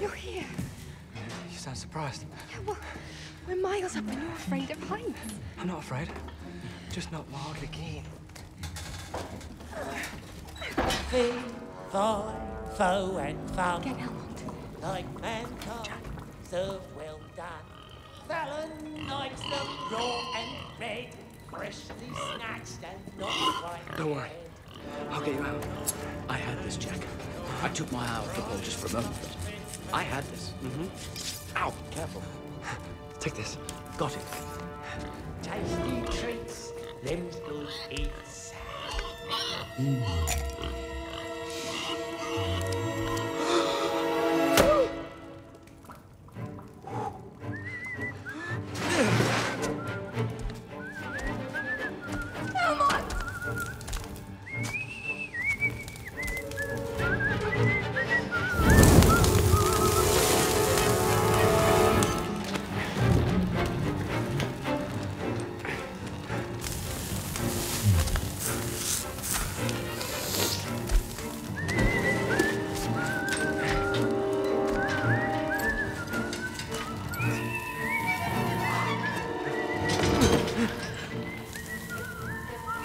You're here. You sound surprised. Yeah, well, we're miles up and you're afraid of heights. I'm not afraid. Just not wildly keen. Fee, fi, fo, and fum. Get Elmont. Like mankind, serve well done. Fallon likes the raw and red freshly snatched and not quite Don't worry. I'll get you out. I had this, Jack. I took my eye off the ball just for a moment, but I had this. Mm-hmm. Ow, careful. Take this. Got it. Tasty treats, them's good eats.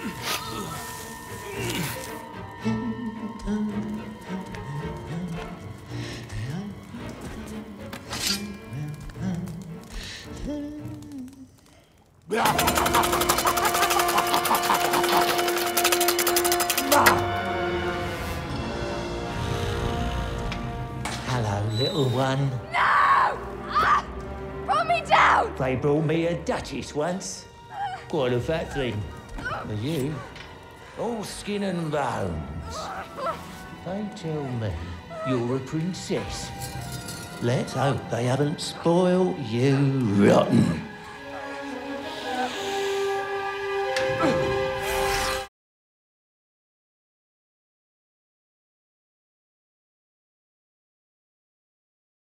Hello, little one. No! Ah! Put me down! They brought me a duchess once. Quite a fat thing. You, all skin and bones. They tell me you're a princess. Let's hope they haven't spoiled you rotten.